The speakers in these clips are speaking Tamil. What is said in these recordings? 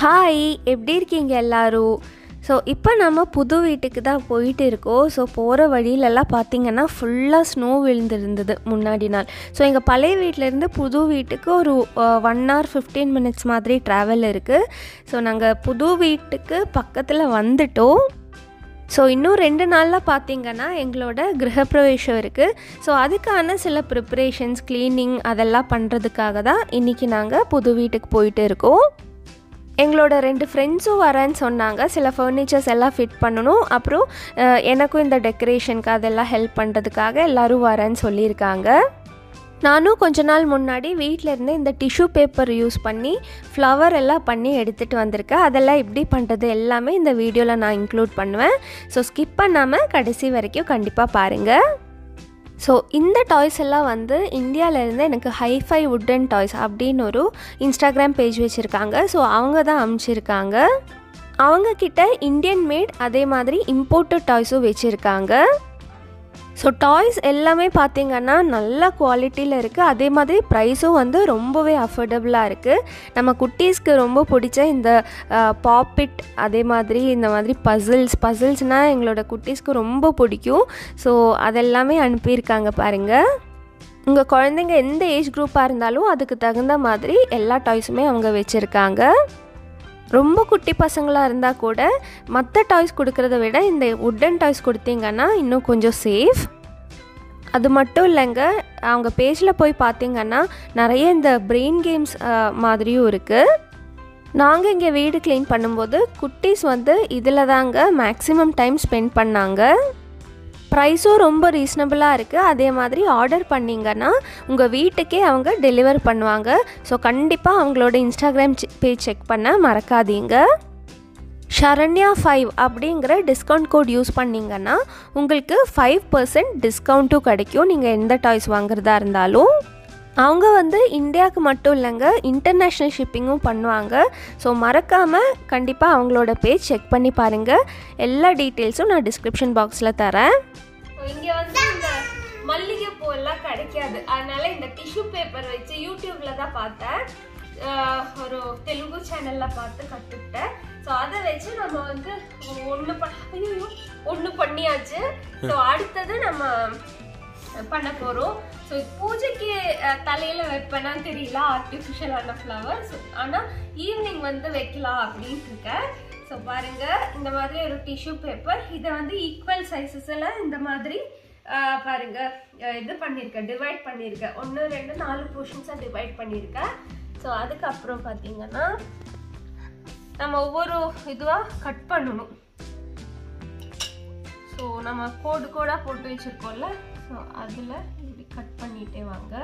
ஹாய் எப்படி இருக்கீங்க எல்லாரும்? ஸோ இப்போ நம்ம புது வீட்டுக்கு தான் போயிட்டு இருக்கோம். ஸோ போகிற வழியிலலாம் பார்த்தீங்கன்னா ஃபுல்லாக ஸ்னோ விழுந்திருந்தது முன்னாடி நாள். ஸோ எங்கள் பழைய வீட்டிலேருந்து புது வீட்டுக்கு ஒரு ஒன் ஹவர் ஃபிஃப்டீன் மினிட்ஸ் மாதிரி ட்ராவல் இருக்குது ஸோ நாங்கள் புது வீட்டுக்கு பக்கத்தில் வந்துட்டோம். ஸோ இன்னும் ரெண்டு நாளில் பார்த்தீங்கன்னா எங்களோட கிரகப்பிரவேசம் இருக்குது ஸோ அதுக்கான சில ப்ரிப்ரேஷன்ஸ் க்ளீனிங் அதெல்லாம் பண்ணுறதுக்காக தான் இன்றைக்கி நாங்கள் புது வீட்டுக்கு போயிட்டு இருக்கோம். எங்களோட ரெண்டு ஃப்ரெண்ட்ஸும் வரேன்னு சொன்னாங்க. சில ஃபர்னிச்சர்ஸ் எல்லாம் ஃபிட் பண்ணணும். அப்புறம் எனக்கும் இந்த டெக்கரேஷனுக்கு அதெல்லாம் ஹெல்ப் பண்ணுறதுக்காக எல்லோரும் வரேன்னு சொல்லியிருக்காங்க. நானும் கொஞ்ச நாள் முன்னாடி வீட்டில் இருந்து இந்த டிஷ்யூ பேப்பர் யூஸ் பண்ணி ஃப்ளவர் எல்லாம் பண்ணி எடுத்துகிட்டு வந்திருக்கேன். அதெல்லாம் எப்படி பண்ணுறது எல்லாமே இந்த வீடியோவில் நான் இன்க்ளூட் பண்ணுவேன். ஸோ ஸ்கிப் பண்ணாமல் கடைசி வரைக்கும் கண்டிப்பாக பாருங்கள் ஸோ இந்த டாய்ஸ் எல்லாம் வந்து இந்தியாவிலேருந்து எனக்கு ஹைஃபை வுட்டன் டாய்ஸ் அப்படின்னு ஒரு இன்ஸ்டாகிராம் பேஜ் வச்சுருக்காங்க. ஸோ அவங்க தான் அனுப்பிச்சிருக்காங்க அவங்கக்கிட்ட இந்தியன் மேட் அதே மாதிரி இம்போர்ட்டட் டாய்ஸும் வச்சுருக்காங்க. ஸோ டாய்ஸ் எல்லாமே பார்த்திங்கன்னா நல்ல குவாலிட்டியில் இருக்குது அதே மாதிரி ப்ரைஸும் வந்து ரொம்பவே அஃபோர்டபுளாக இருக்குது நம்ம குட்டீஸ்க்கு ரொம்ப பிடிச்ச இந்த பாப்பிட் அதே மாதிரி இந்த மாதிரி பசில்ஸ் பசில்ஸ்னால் எங்களோட குட்டீஸ்க்கு ரொம்ப பிடிக்கும். ஸோ அதெல்லாமே அனுப்பியிருக்காங்க பாருங்கள் உங்கள் குழந்தைங்க எந்த ஏஜ் குரூப்பாக இருந்தாலும் அதுக்கு தகுந்த மாதிரி எல்லா டாய்ஸுமே அவங்க வச்சுருக்காங்க. ரொம்ப குட்டி பசங்களாக இருந்தால் கூட மற்ற டாய்ஸ் கொடுக்கறத விட இந்த உட்டன் டாய்ஸ் கொடுத்தீங்கன்னா இன்னும் கொஞ்சம் சேஃப் அது மட்டும் இல்லைங்க அவங்க பேஜில் போய் பார்த்தீங்கன்னா நிறைய இந்த பிரெயின் கேம்ஸ் மாதிரியும் இருக்குது நாங்கள் இங்கே வீடு க்ளீன் பண்ணும்போது குட்டீஸ் வந்து இதில் தாங்க மேக்ஸிமம் டைம் ஸ்பெண்ட் பண்ணாங்க. ப்ரைஸும் ரொம்ப ரீசனபிளாக இருக்குது அதே மாதிரி ஆர்டர் பண்ணிங்கன்னா உங்கள் வீட்டுக்கே அவங்க டெலிவர் பண்ணுவாங்க. ஸோ கண்டிப்பாக அவங்களோட இன்ஸ்டாகிராம் பேஜ் செக் பண்ண மறக்காதீங்க. ஷரண்யா ஃபைவ் அப்படிங்கிற டிஸ்கவுண்ட் கோட் யூஸ் பண்ணிங்கன்னா உங்களுக்கு ஃபைவ் பர்சன்ட் டிஸ்கவுண்ட்டும் கிடைக்கும். நீங்கள் எந்த டாய்ஸ் வாங்குறதா இருந்தாலும். அவங்க வந்து இந்தியாவுக்கு மட்டும் இல்லைங்க இன்டர்நேஷ்னல் ஷிப்பிங்கும் பண்ணுவாங்க. ஸோ மறக்காமல் கண்டிப்பாக அவங்களோட பேஜ் செக் பண்ணி பாருங்கள் எல்லா டீட்டெயில்ஸும் நான் டிஸ்கிரிப்ஷன் பாக்ஸில் தரேன். இங்கே வந்து இந்த மல்லிகை பூ எல்லாம் கிடைக்காது. அதனால இந்த டிஷ்யூ பேப்பர் வச்சு யூடியூப்ல தான் பார்த்தேன். ஒரு தெலுங்கு சேனல்ல பார்த்து கற்றுக்கிட்டேன் ஸோ அதை வச்சு நம்ம வந்து ஒன்று ப ஐயோ ஒன்று பண்ணியாச்சு. ஸோ அடுத்தது நம்ம பண்ண போகிறோம் ஸோ பூஜைக்கு அஹ், தலையில வைப்பேனான்னு தெரியல ஆர்டிஃபிஷியலான ஃப்ளவர்ஸ் ஆனால் ஈவினிங் வந்து வைக்கலாம் அப்படின்ட்டு இருக்கேன் ஸோ பாருங்க இந்த மாதிரி ஒரு டிஷ்யூ பேப்பர் இதை வந்து ஈக்குவல் சைஸஸில் இந்த மாதிரி பாருங்க இது பண்ணியிருக்கேன் டிவைட் பண்ணியிருக்கேன் ஒன்று ரெண்டு நாலு போர்ஷன்ஸாக டிவைட் பண்ணியிருக்கேன் ஸோ அதுக்கப்புறம் பார்த்தீங்கன்னா நம்ம ஒவ்வொரு இதுவாக கட் பண்ணணும். ஸோ நம்ம கோடு கோடாக போட்டு வச்சுருக்கோம்ல? ஸோ அதில் இப்படி கட் பண்ணிட்டே வாங்க.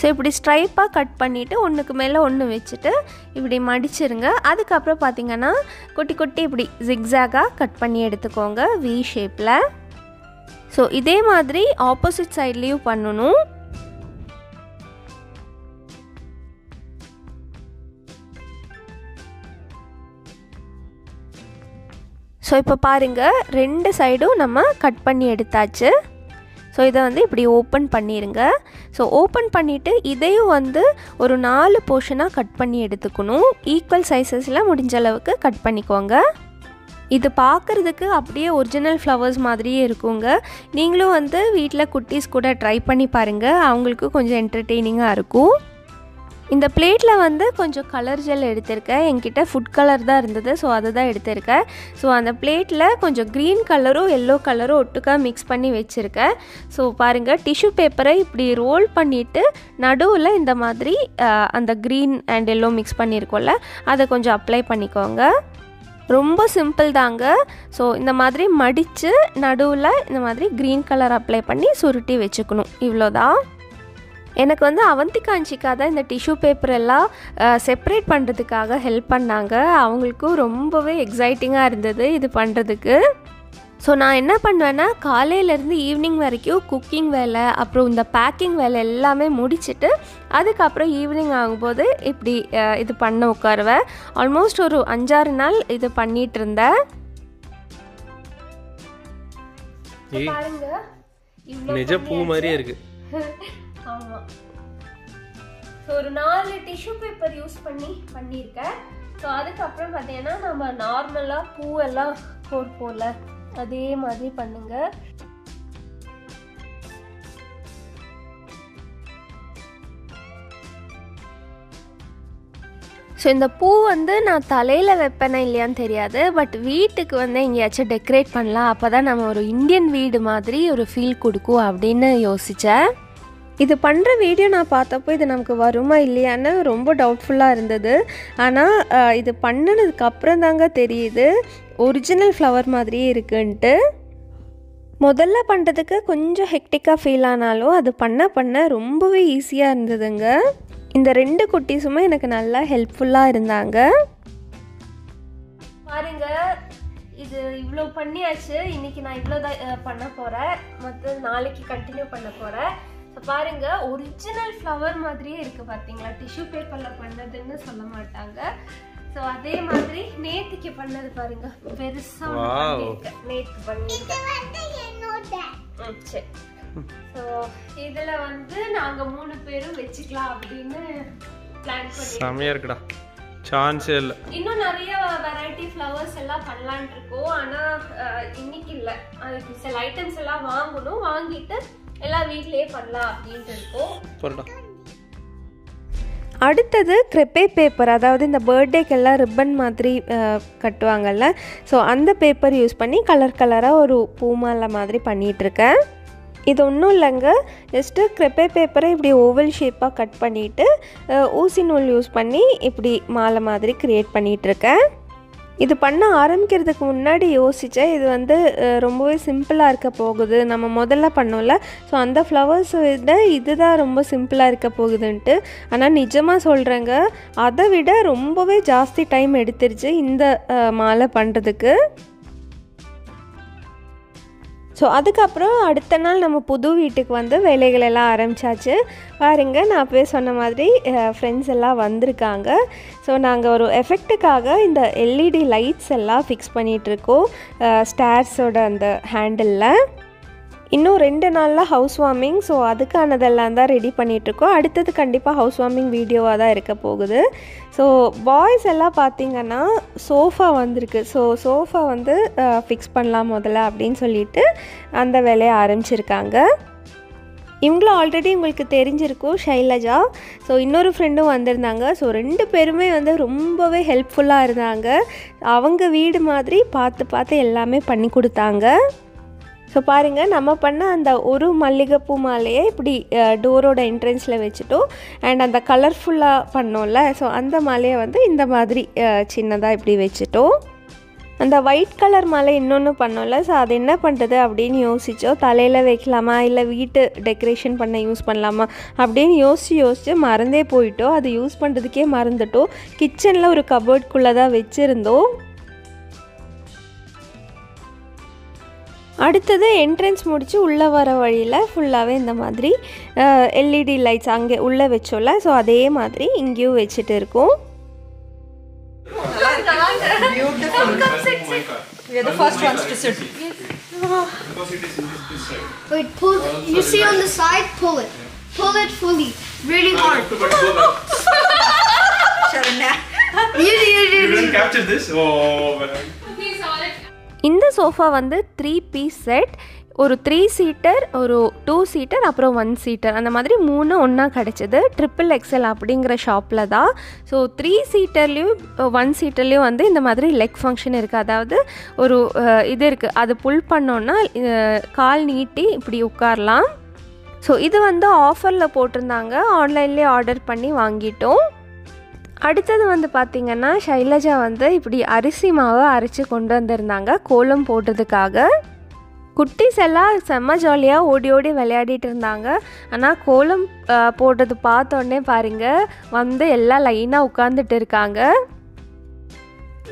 ஸோ இப்படி ஸ்ட்ரைப்பாக கட் பண்ணிவிட்டு ஒன்றுக்கு மேலே ஒன்று வச்சுட்டு இப்படி மடிச்சிருங்க. அதுக்கப்புறம் பார்த்திங்கன்னா குட்டி குட்டி இப்படி ஜிக்ஸாகாக கட் பண்ணி எடுத்துக்கோங்க வி ஷேப்பில் ஸோ இதே மாதிரி ஆப்போசிட் சைட்லேயும் பண்ணணும். ஸோ இப்போ பாருங்கள் ரெண்டு சைடும் நம்ம கட் பண்ணி எடுத்தாச்சு. ஸோ இதை வந்து இப்படி ஓப்பன் பண்ணிடுங்க ஸோ ஓப்பன் பண்ணிவிட்டு இதையும் வந்து ஒரு நாலு போர்ஷனாக கட் பண்ணி எடுத்துக்கணும். ஈக்குவல் சைஸஸில் முடிஞ்ச அளவுக்கு கட் பண்ணிக்கோங்க. இது பார்க்குறதுக்கு அப்படியே ஒரிஜினல் ஃப்ளவர்ஸ் மாதிரியே இருக்குங்க. நீங்களும் வந்து வீட்டில் குட்டீஸ் கூட ட்ரை பண்ணி பாருங்கள் அவங்களுக்கு கொஞ்சம் என்டர்டெய்னிங்காக இருக்கும். இந்த பிளேட்டில் வந்து கொஞ்சம் கலர் ஜெல் எடுத்திருக்கேன். என்கிட்ட ஃபுட் கலர் தான் இருந்தது ஸோ அதை தான் எடுத்திருக்கேன். ஸோ அந்த பிளேட்டில் கொஞ்சம் க்ரீன் கலரும் எல்லோ கலரும் ஒட்டுக்கா மிக்ஸ் பண்ணி வச்சுருக்கேன். ஸோ பாருங்கள் டிஷ்யூ பேப்பரை இப்படி ரோல் பண்ணிவிட்டு நடுவில் இந்த மாதிரி அந்த க்ரீன் அண்ட் எல்லோ மிக்ஸ் பண்ணியிருக்கோம்ல அதை கொஞ்சம் அப்ளை பண்ணிக்கோங்க. ரொம்ப சிம்பிள் தாங்க. ஸோ இந்த மாதிரி மடித்து நடுவில் இந்த மாதிரி க்ரீன் கலர் அப்ளை பண்ணி சுருட்டி வச்சுக்கணும். இவ்வளோதான். எனக்கு வந்து அவந்திகாஞ்சிக்கா தான் இந்த டிஷ்யூ பேப்பர் எல்லாம் செப்பரேட் பண்ணுறதுக்காக ஹெல்ப் பண்ணாங்க. அவங்களுக்கும் ரொம்பவே எக்ஸைட்டிங்காக இருந்தது இது பண்ணுறதுக்கு ஸோ நான் என்ன பண்ணுவேன்னா காலையிலேருந்து ஈவினிங் வரைக்கும் குக்கிங் வேலை அப்புறம் இந்த பேக்கிங் வேலை எல்லாமே முடிச்சுட்டு அதுக்கப்புறம் ஈவினிங் ஆகும்போது இப்படி இது பண்ண உட்காருவேன். ஆல்மோஸ்ட் ஒரு அஞ்சாறு நாள் இது பண்ணிட்டு இருந்தேன். நிஜ பூ மாதிரியே இருக்கு. ஆமாம் ஸோ ஒரு நாலு டிஷ்யூ பேப்பர் யூஸ் பண்ணி பண்ணியிருக்கேன். ஸோ அதுக்கப்புறம் பார்த்தீங்கன்னா நம்ம நார்மலாக பூவெல்லாம் கோர்ப்போம்ல அதே மாதிரி பண்ணுங்க. ஸோ இந்த பூ வந்து நான் தலையில் வைப்பேனா இல்லையான்னு தெரியாது. பட் வீட்டுக்கு வந்து எங்கேயாச்சும் டெக்கரேட் பண்ணலாம். அப்போ தான் நம்ம ஒரு இந்தியன் வீடு மாதிரி ஒரு ஃபீல் கொடுக்கும் அப்படின்னு யோசித்தேன் இது பண்ணுற வீடியோ நான் பார்த்தப்போ இது நமக்கு வருமா இல்லையான்னு ரொம்ப டவுட்ஃபுல்லாக இருந்தது. ஆனால் இது பண்ணினதுக்கப்புறம் தாங்க தெரியுது. ஒரிஜினல் ஃப்ளவர் மாதிரியே இருக்குன்ட்டு. முதல்ல பண்ணுறதுக்கு கொஞ்சம் ஹெக்டிக்காக ஃபீல் ஆனாலும் அது பண்ண பண்ண ரொம்பவே ஈஸியாக இருந்ததுங்க. இந்த ரெண்டு குட்டீஸுமே எனக்கு நல்லா ஹெல்ப்ஃபுல்லாக இருந்தாங்க. பாருங்க இது இவ்வளோ பண்ணியாச்சு. இன்னைக்கு நான் இவ்வளோ தான் பண்ண போகிறேன் மற்ற நாளைக்கு கண்டினியூ பண்ண போகிறேன் ஸோ பாருங்க ஒரிஜினல் ஃப்ளவர் மாதிரியே இருக்குது பார்த்தீங்களா டிஷ்யூ பேப்பரில் பண்ணதுன்னு சொல்ல மாட்டாங்க. ஸோ அதே மாதிரி நேத்திக்கு பண்ணது பாருங்க. பெருசாக. பண்ணியிருக்கேன். நேத்து பண்ணியிருக்கேன். சரி. ஸோ இதில் வந்து நாங்கள் மூணு பேரும் வச்சுக்கலாம் அப்படின்னு பிளான் பண்ணி செமையா இருக்குடா. சான்ஸே இல்லை. இன்னும் நிறைய வெரைட்டி ஃப்ளவர்ஸ் எல்லாம் பண்ணலான் இருக்கோம். ஆனால் இன்னைக்கு இல்லை. அதுக்கு சில ஐட்டம்ஸ் எல்லாம் வாங்கணும். வாங்கிட்டு எல்லாம் வீட்லயே பண்ணலாம் அப்படின்ட்டு இருக்கோம். அடுத்தது க்ரெப்பே பேப்பர் அதாவது இந்த பர்த்டேக்கெல்லாம் ரிப்பன் மாதிரி அஹ், கட்டுவாங்கல்ல. ஸோ அந்த பேப்பர் யூஸ் பண்ணி கலர் கலராக ஒரு பூமாலை மாதிரி பண்ணிகிட்ருக்கேன் இது ஒன்றும் இல்லைங்க. ஜஸ்ட்டு க்ரெப்பே பேப்பரை இப்படி ஓவல் ஷேப்பாக கட் பண்ணிவிட்டு ஊசி நூல் யூஸ் பண்ணி இப்படி மாலை மாதிரி க்ரியேட் பண்ணிகிட்ருக்கேன் இது பண்ண ஆரம்பிக்கிறதுக்கு முன்னாடி யோசித்தேன் இது வந்து ரொம்பவே சிம்பிளாக இருக்க போகுது. நம்ம முதல்ல பண்ணோம்ல. ஸோ அந்த ஃப்ளவர்ஸை விட இதுதான் ரொம்ப சிம்பிளாக இருக்க போகுதுன்ட்டு. ஆனால் நிஜமாக சொல்கிறேங்க அதை விட ரொம்பவே ஜாஸ்தி டைம் எடுத்துருச்சு இந்த மாலை பண்ணுறதுக்கு ஸோ அதுக்கப்புறம் அடுத்த நாள் நம்ம புது வீட்டுக்கு வந்து வேலைகள் எல்லாம் ஆரம்பித்தாச்சு பாருங்க நான் அப்பவே சொன்ன மாதிரி ஃப்ரெண்ட்ஸ் எல்லாம் வந்திருக்காங்க. ஸோ நாங்கள் ஒரு எஃபெக்ட்டுக்காக இந்த எல்இடி லைட்ஸ் எல்லாம் ஃபிக்ஸ் பண்ணிகிட்ருக்கோம் ஸ்டார்ஸோட அந்த ஹேண்டிலில் இன்னும் ரெண்டு நாளில் ஹவுஸ் வார்மிங் ஸோ அதுக்கானதெல்லாம் தான் ரெடி பண்ணிகிட்ருக்கோம் அடுத்தது கண்டிப்பாக ஹவுஸ் வார்மிங் வீடியோவாக தான் இருக்க போகுது. ஸோ பாய்ஸ் எல்லாம் பார்த்திங்கன்னா சோஃபா வந்திருக்கு. ஸோ சோஃபா வந்து ஃபிக்ஸ் பண்ணலாம் முதல்ல அப்படின்னு சொல்லிட்டு அந்த வேலையை ஆரம்பிச்சிருக்காங்க. இவங்களும் ஆல்ரெடி உங்களுக்கு தெரிஞ்சிருக்கும் ஷைலஜா. ஸோ இன்னொரு ஃப்ரெண்டும் வந்திருந்தாங்க. ஸோ ரெண்டு பேருமே வந்து ரொம்பவே ஹெல்ப்ஃபுல்லாக இருந்தாங்க. அவங்க வீடு மாதிரி பார்த்து பார்த்து எல்லாமே பண்ணி கொடுத்தாங்க. ஸோ பாருங்கள் நம்ம பண்ண அந்த ஒரு மல்லிகைப்பூ மாலையை இப்படி டோரோட என்ட்ரன்ஸில் வச்சுட்டோம் அண்ட் அந்த கலர்ஃபுல்லாக பண்ணோம்ல ஸோ அந்த மாலையை வந்து இந்த மாதிரி சின்னதாக இப்படி வச்சுட்டோம் அந்த ஒயிட் கலர் மாலை இன்னொன்று பண்ணோம்ல ஸோ அது என்ன பண்ணுறது அப்படின்னு யோசித்தோம் தலையில் வைக்கலாமா இல்லை வீட்டு டெக்கரேஷன் பண்ண யூஸ் பண்ணலாமா அப்படின்னு யோசித்து யோசித்து மறந்தே போயிட்டோம் அது யூஸ் பண்ணுறதுக்கே மறந்துட்டோம் கிச்சனில் ஒரு கபோர்ட்குள்ளே தான் வச்சுருந்தோம். அடுத்தது என்ட்ரன்ஸ் முடித்து உள்ளே வர வழியில் ஃபுல்லாகவே இந்த மாதிரி எல்இடி லைட்ஸ் அங்கே உள்ளே வச்சோம்ல ஸோ அதே மாதிரி இங்கேயும் வச்சுட்டு இருக்கோம் We are the first ones to sit. Wait, pull. You see on the side? Pull it. Pull it fully. Really hard. Sharanya. You, you, you, You didn't capture this? Oh, man. இந்த சோஃபா வந்து த்ரீ பீஸ் செட் ஒரு த்ரீ சீட்டர் ஒரு டூ சீட்டர் அப்புறம் ஒன் சீட்டர் அந்த மாதிரி மூணு ஒன்றா கிடச்சிது. ட்ரிப்பிள் எக்ஸல் அப்படிங்கிற ஷாப்பில் தான். ஸோ த்ரீ சீட்டர்லேயும் ஒன் சீட்டர்லேயும் வந்து இந்த மாதிரி லெக் ஃபங்க்ஷன் இருக்குது அதாவது ஒரு uh, இது இருக்குது அது புல் பண்ணோன்னா uh, கால் நீட்டி இப்படி உட்காரலாம். ஸோ இது வந்து ஆஃபரில் போட்டிருந்தாங்க. ஆன்லைன்லேயே ஆர்டர் பண்ணி வாங்கிட்டோம். அடுத்தது வந்து பார்த்திங்கன்னா ஷைலஜா வந்து இப்படி அரிசி மாவை அரைச்சி கொண்டு வந்திருந்தாங்க. கோலம் போடுறதுக்காக குட்டீஸ் எல்லாம் செம்ம ஜாலியாக ஓடி ஓடி விளையாடிட்டு இருந்தாங்க. ஆனால் கோலம் போடுறது பார்த்தோன்னே பாருங்க வந்து எல்லாம் லைனாக உட்காந்துட்டு இருக்காங்க.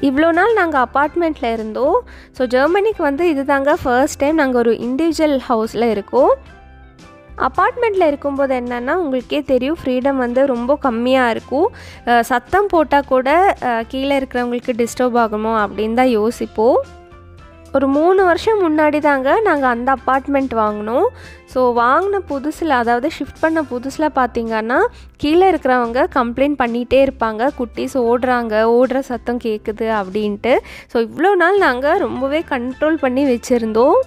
இவ்வளோ நாள் நாங்கள் அப்பார்ட்மெண்ட்டில் இருந்தோம். ஸோ ஜெர்மனிக்கு வந்து இது தாங்க ஃபர்ஸ்ட் டைம் நாங்கள் ஒரு இண்டிவிஜுவல் ஹவுஸில் இருக்கோம். அப்பார்ட்மெண்ட்டில் இருக்கும்போது என்னென்னா உங்களுக்கே தெரியும் ஃப்ரீடம் வந்து ரொம்ப கம்மியாக இருக்கும். சத்தம் போட்டால் கூட கீழே இருக்கிறவங்களுக்கு டிஸ்டர்ப் ஆகுமோ அப்படின்னு தான் யோசிப்போம். ஒரு மூணு வருஷம் முன்னாடி தாங்க நாங்கள் அந்த அப்பார்ட்மெண்ட் வாங்கினோம். ஸோ வாங்கின புதுசில் அதாவது ஷிஃப்ட் பண்ண புதுசில் பார்த்தீங்கன்னா கீழே இருக்கிறவங்க கம்ப்ளைண்ட் பண்ணிகிட்டே இருப்பாங்க. குட்டீஸ் ஓடுறாங்க ஓடுற சத்தம் கேட்குது அப்படின்ட்டு. ஸோ இவ்வளோ நாள் நாங்கள் ரொம்பவே கண்ட்ரோல் பண்ணி வச்சுருந்தோம்.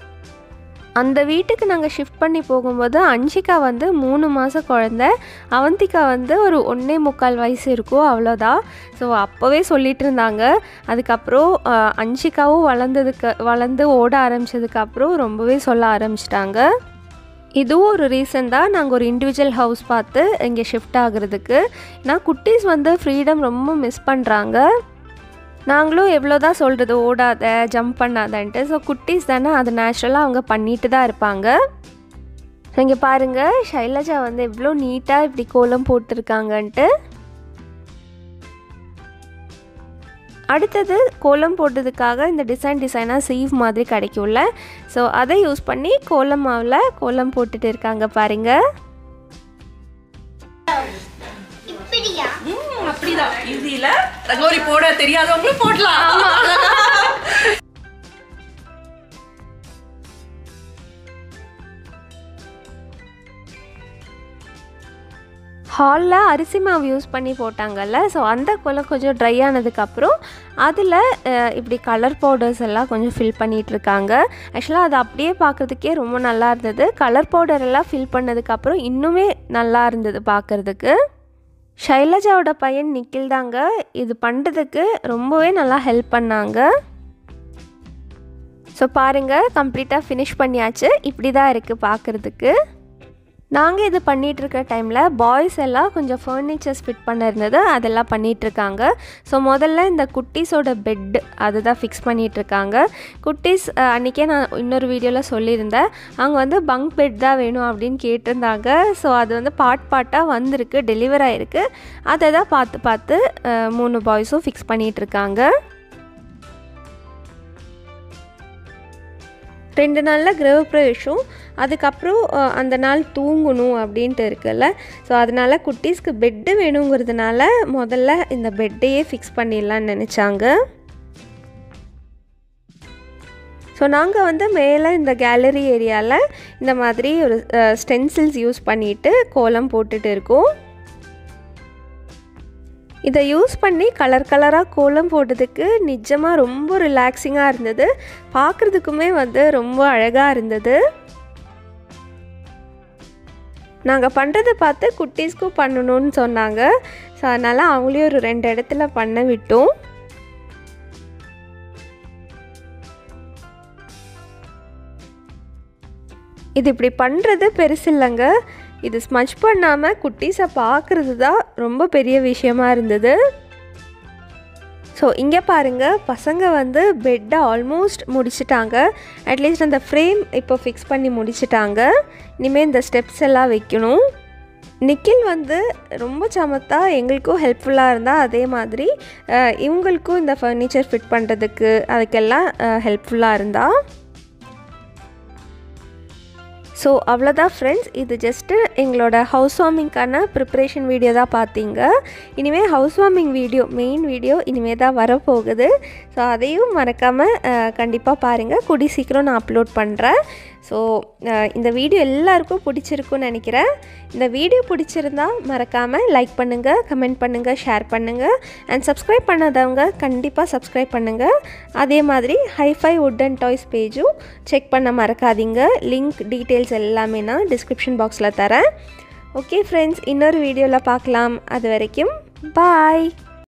அந்த வீட்டுக்கு நாங்கள் ஷிஃப்ட் பண்ணி போகும்போது அன்ஷிகா வந்து மூணு மாதம் குழந்த. அவந்திகா வந்து ஒரு ஒன்றே முக்கால் வயசு இருக்கும் அவ்வளோதான் ஸோ அப்போவே சொல்லிட்டு இருந்தாங்க. அதுக்கப்புறம் அஹ், அன்ஷிகாவும் வளர்ந்ததுக்கு வளர்ந்து ஓட ஆரம்பிச்சதுக்கப்புறம் ரொம்பவே சொல்ல ஆரம்பிச்சிட்டாங்க. இதுவும் ஒரு ரீசன் தான். நாங்கள் ஒரு இண்டிவிஜுவல் ஹவுஸ் பார்த்து இங்கே ஷிஃப்ட் ஆகுறதுக்கு. ஏன்னா குட்டீஸ் வந்து ஃப்ரீடம் ரொம்ப மிஸ் பண்ணுறாங்க நாங்களும் எவ்வளோ தான் சொல்கிறது ஓடாத ஜம்ப் பண்ணாதன்ட்டு. ஸோ குட்டீஸ் தானே அது நேச்சுரலாக அவங்க பண்ணிட்டு தான் இருப்பாங்க. இங்கே பாருங்கள் ஷைலஜா வந்து எவ்வளோ நீட்டாக இப்படி கோலம் போட்டிருக்காங்கன்ட்டு. அடுத்தது கோலம் போட்டதுக்காக இந்த டிசைன் டிசைனாக சீவ் மாதிரி கிடைக்கும்ல. ஸோ அதை யூஸ் பண்ணி கோலம் மாவில் கோலம் போட்டுட்டு இருக்காங்க பாருங்கள் ம், அப்படிதான் ஈஸியில ரங்கோலி போட தெரியாதவங்களும் போடலாம். ஹாலில் அரிசி மாவு யூஸ் பண்ணி போட்டாங்கல்ல. ஸோ அந்த கோலம் கொஞ்சம் ட்ரை ஆனதுக்கப்புறம் அதில் இப்படி கலர் பவுடர்ஸ் எல்லாம் கொஞ்சம் ஃபில் பண்ணிகிட்டு இருக்காங்க ஆக்சுவலாக அது அப்படியே பார்க்குறதுக்கே ரொம்ப நல்லா இருந்தது. கலர் பவுடர் எல்லாம் ஃபில் பண்ணதுக்கப்புறம் இன்னுமே நல்லா இருந்தது பார்க்குறதுக்கு ஷைலஜாவோட பையன் நிக்கில் தாங்க இது பண்ணுறதுக்கு ரொம்பவே நல்லா ஹெல்ப் பண்ணாங்க. ஸோ பாருங்கள் கம்ப்ளீட்டாக ஃபினிஷ் பண்ணியாச்சு. இப்படி தான் இருக்குது பார்க்குறதுக்கு நாங்கள் இது பண்ணிகிட்டு இருக்க டைமில் பாய்ஸ் எல்லாம் கொஞ்சம் ஃபர்னிச்சர்ஸ் ஃபிட் பண்ண இருந்தது அதெல்லாம் பண்ணிகிட்ருக்காங்க ஸோ முதல்ல இந்த குட்டீஸோட பெட் அதுதான் ஃபிக்ஸ் பண்ணிகிட்ருக்காங்க குட்டீஸ் அன்றைக்கே நான் இன்னொரு வீடியோவில் சொல்லியிருந்தேன். அவங்க வந்து பங்க் பெட் தான் வேணும் அப்படின்னு கேட்டிருந்தாங்க. ஸோ அது வந்து பார்ட் பார்ட்டாக வந்திருக்கு டெலிவர் ஆகிருக்கு அதை தான் பார்த்து பார்த்து மூணு பாய்ஸும் ஃபிக்ஸ் பண்ணிகிட்டு ரெண்டு நாளில் கிரகப்பிரவேஷம் அதுக்கப்புறம் அந்த நாள் தூங்கணும் அப்படின்ட்டு இருக்குல்ல. ஸோ அதனால் குட்டீஸ்க்கு பெட்டு வேணுங்கிறதுனால முதல்ல இந்த பெட்டையே ஃபிக்ஸ் பண்ணிடலான்னு நினச்சாங்க. ஸோ நாங்கள் வந்து மேலே இந்த கேலரி ஏரியாவில் இந்த மாதிரி ஒரு ஸ்டென்சில்ஸ் யூஸ் பண்ணிட்டு கோலம் போட்டுட்டு இருக்கோம். இதை யூஸ் பண்ணி கலர் கலராக கோலம் போட்டதுக்கு நிஜமாக ரொம்ப ரிலாக்ஸிங்காக இருந்தது. பார்க்குறதுக்குமே வந்து ரொம்ப அழகாக இருந்தது. நாங்கள் பண்ணுறதை பார்த்து குட்டீஸ்க்கும் பண்ணணும்னு சொன்னாங்க. ஸோ அதனால் அவங்களையும் ஒரு ரெண்டு இடத்துல பண்ண விட்டோம். இது இப்படி பண்ணுறது பெருசு இல்லைங்க. இது ஸ்மச் பண்ணாமல் குட்டீஸை பார்க்குறது தான் ரொம்ப பெரிய விஷயமா இருந்தது. ஸோ இங்கே பாருங்கள் பசங்க வந்து பெட்டை ஆல்மோஸ்ட் முடிச்சிட்டாங்க. அட்லீஸ்ட் அந்த ஃப்ரேம் இப்போ ஃபிக்ஸ் பண்ணி முடிச்சிட்டாங்க. இனிமேல் இந்த ஸ்டெப்ஸ் எல்லாம் வைக்கணும். நிக்கில் வந்து ரொம்ப சமத்தா எங்களுக்கும் ஹெல்ப்ஃபுல்லாக இருந்தால் அதே மாதிரி இவங்களுக்கும் இந்த ஃபர்னிச்சர் ஃபிட் பண்ணுறதுக்கு அதுக்கெல்லாம் ஹெல்ப்ஃபுல்லாக இருந்தால் ஸோ அவ்வளோதான் ஃப்ரெண்ட்ஸ் இது ஜஸ்ட்டு எங்களோட ஹவுஸ் வார்மிங்க்கான ப்ரிப்பரேஷன் வீடியோ தான் பார்த்தீங்க. இனிமேல் house warming video main video இனிமேல் தான் வரப்போகுது. ஸோ அதையும் மறக்காமல் கண்டிப்பாக பாருங்கள் கூடி சீக்கிரம் நான் அப்லோட் பண்ணுறேன் ஸோ இந்த வீடியோ எல்லாருக்கும் பிடிச்சிருக்குன்னு நினைக்கிறேன். இந்த வீடியோ பிடிச்சிருந்தா மறக்காமல் லைக் பண்ணுங்கள் கமெண்ட் பண்ணுங்கள் ஷேர் பண்ணுங்கள் அண்ட் சப்ஸ்கிரைப் பண்ணாதவங்க கண்டிப்பாக சப்ஸ்கிரைப் பண்ணுங்கள் அதே மாதிரி ஹைஃபை வுட் அண்ட் டாய்ஸ் பேஜும் செக் பண்ண மறக்காதீங்க. லிங்க் டீட்டெயில்ஸ் எல்லாமே நான் டிஸ்கிரிப்ஷன் பாக்ஸில் தரேன். ஓகே ஃப்ரெண்ட்ஸ் இன்னொரு வீடியோவில் பார்க்கலாம். அது வரைக்கும் பாய்